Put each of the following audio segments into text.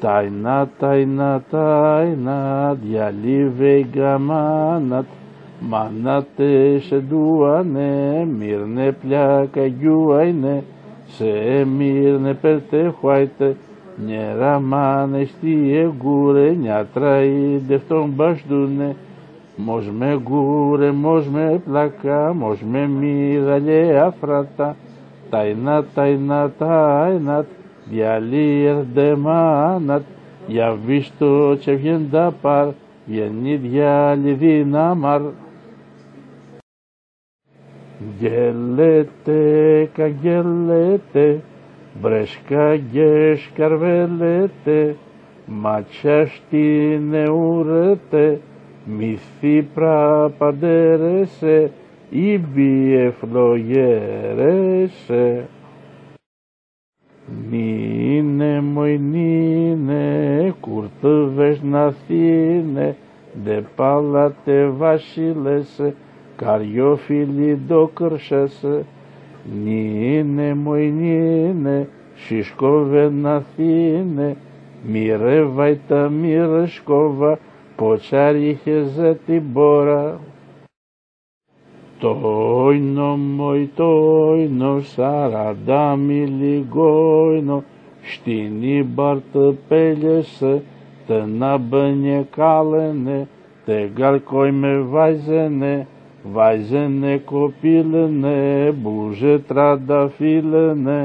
Ταϊνά, ταϊνά, ταϊνά, διαλύβε γαμάνατ, μανάτε σε ντουάνε, μύρνε πλάκα γιουάινε, σε μύρνε περτεχουάιτε, νιέρα μάνε στη εγγούρε, νιάτρα ντευτόν μπαστούνε, μος με γκούρε, μος με πλάκα, μος με μύραλε αφράτα, ταϊνά, ταϊνά, ταϊνά, διαλύρ δε μάνατ, για βίστο και βγαίντα παρ, βγαίνει διάλυδι να μαρ. Γελέτε, καγγελέτε, μπρέσκα και σκαρβέλετε, ματσιά στην εουρέτε, μυθί πραπαντέρεσε, ήμπι ευλογέρεσε. Νίνε μοϊνίνε, κουρτούβες να θύνε, δε πάλατε βασίλεσε, καριόφιλοι ντόκρσεσε. Νίνε μοϊνίνε, σισκόβε να θύνε, μοιρεύαι τα μοιρεσκόβα, ποτσάριχεζε την πόρα. Τόινο Shtini barë të peljesë, të na bënje kalene, të garkoj me vajzene, vajzene kopilene, buzhe tradafilene.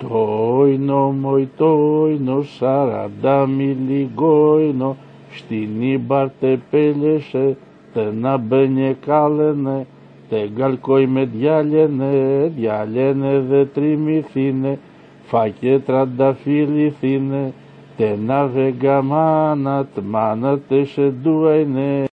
Tojno, moj tojno, sarada mi ligojno, shtini barë të peljeshe, të na bënje kalene, të galkoj me djallene, djallene dhe trimithin e φακέ τρανταφύληθήνε, τε να βεγγαμάνατ, μάνατε σε ντουαίνε.